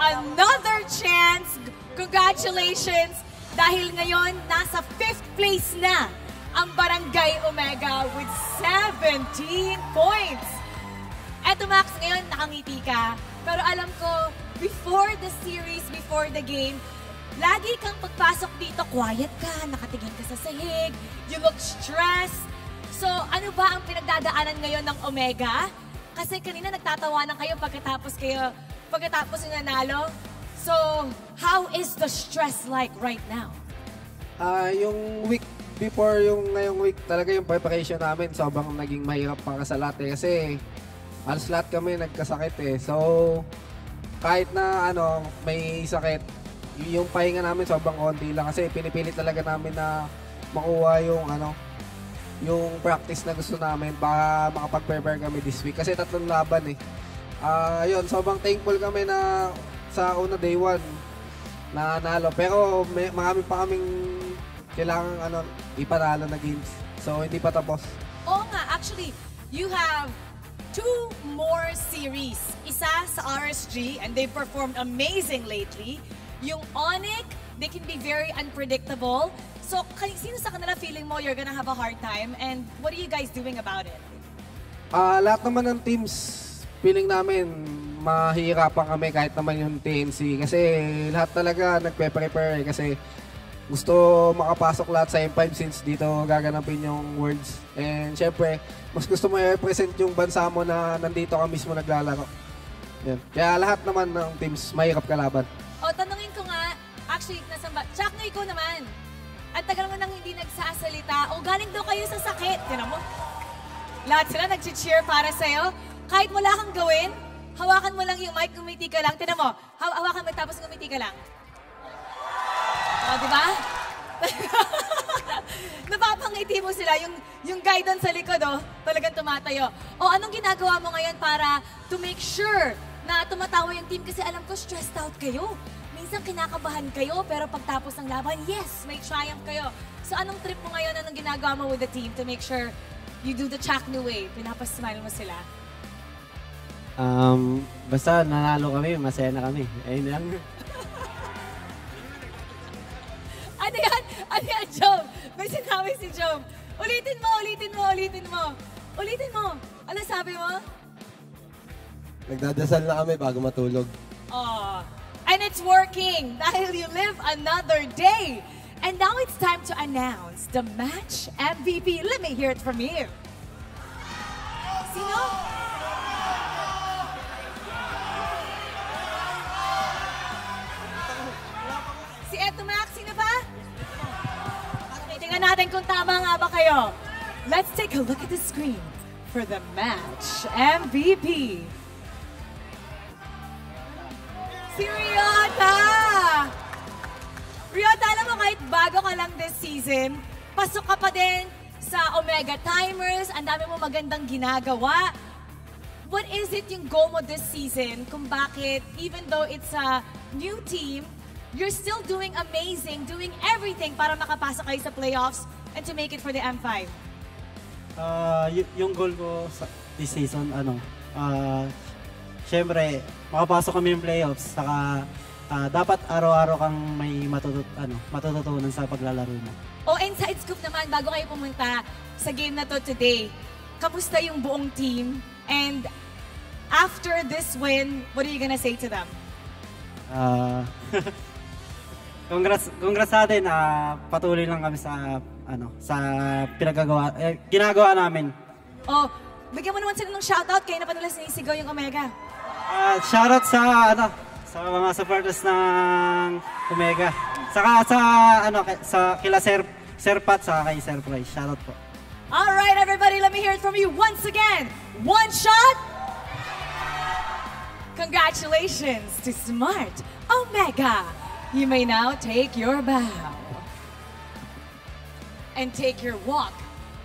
another chance. Congratulations! Dahil ngayon, nasa fifth place na ang Barangay Omega with 17 points. Eto Max, ngayon nakangiti ka. Pero alam ko, before the series, before the game, lagi kang pagpasok dito, quiet ka, nakatingin ka sa sahig, you look stressed. So, ano ba ang pinagdadaanan ngayon ng Omega? Kasi kanina nagtatawanan kayo pagkatapos kayo, pagkatapos yung nanalo. So, how is the stress like right now? Ah, yung week before yung ngayong week, talaga yung preparation namin sobrang naging mahirap para sa lahat eh. Kasi halos lahat kami nagkasakit eh. So, kahit na ano, may sakit, yung pahinga namin sobrang konti lang kasi pinipilit talaga namin na makuha yung ano, yung practice na gusto namin para makapag-prepare kami this week. Kasi tatlong laban eh. Ah, yun, sobrang thankful kami na sa una day one na nalo. Pero may, marami pa kaming kailangan ano, ipanalo na games. So, hindi pa tapos. Oo nga, actually, you have two more series. Isa sa RSG, and they've performed amazing lately. Yung Onyx, they can be very unpredictable. So, sino sa kanila feeling mo you're gonna have a hard time? And what are you guys doing about it? Ah, lahat naman ng teams, feeling namin, mahihirapan kami kahit naman yung TNC. Kasi lahat talaga nagpe-prepare eh. Kasi gusto makapasok lahat sa M5 since dito gaganapin yung Worlds. And syempre, mas gusto mo i-represent yung bansa mo na nandito ka mismo naglalaro. Yan. Kaya lahat naman ng teams mahirap kalaban. O, tanungin ko nga, actually, nasa ba? Chuck, na ikaw naman. Ang tagal mo nang hindi nagsasalita. O, galing daw kayo sa sakit. Tinan mo. Lahat sila nag-cheer para sa'yo. Kahit wala kang gawin, hawakan mo lang yung mic, gumiti ka lang. Tinan mo, haw- hawakan mo tapos gumiti ka lang. O, di ba? Napapangiti mo sila. Yung, yung guidance sa likod, oh, talagang tumatayo. O, anong ginagawa mo ngayon para to make sure na tumatawa yung team? Kasi alam ko, stressed out kayo. Minsan kinakabahan kayo, pero pagtapos ng laban, yes, may triumph kayo. So, anong trip mo ngayon? Anong ginagawa mo with the team to make sure you do the Chaknu way? Pinapasmile mo sila. Um, basta nanalo kami, masaya na kami. Ayun lang. Ano yan? Ano yan, Job? May sinabi si Job. Ulitin mo, ulitin mo, ulitin mo. Ulitin mo. Ano sabi mo? Nagdadasal na kami bago matulog. Oh, and it's working dahil you live another day. And now it's time to announce the match MVP. Let me hear it from you. Sino? Si Eto Max, sino ba? Okay, tingnan natin kung tama nga ba kayo. Let's take a look at the screen for the match MVP. Si Riota! Riota, alam mo kahit bago ka lang this season, pasok ka pa din sa Omega Timers, ang dami mo magandang ginagawa. What is it yung goal mo this season kung bakit, even though it's a new team, you're still doing amazing, doing everything para makapasok kayo sa playoffs and to make it for the M5? Ah, y- yung goal ko sa this season, ano, ah, syempre, makapasok kami ng playoffs, saka ah, dapat araw-araw kang may matutut ano, matututunan sa paglalaro mo. O inside scoop naman, bago kayo pumunta sa game na to today, kamusta yung buong team? And after this win, what are you gonna say to them? Ah, congrats, congrats sa atin. ah, patuloy lang kami sa ano, sa pinagagawa eh, ginagawa namin. O, bigyan mo naman sila ng shoutout, kayo na pa nila sinisigaw yung Omega. Ah, shoutout sa ano, sa mga supporters ng Omega. Saka sa ano sa kila Sir Sir Pat saka kay Sir Price. Shoutout po. All right, everybody, let me hear it from you once again. One shot. Congratulations to Smart Omega. You may now take your bow and take your walk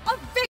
of victory.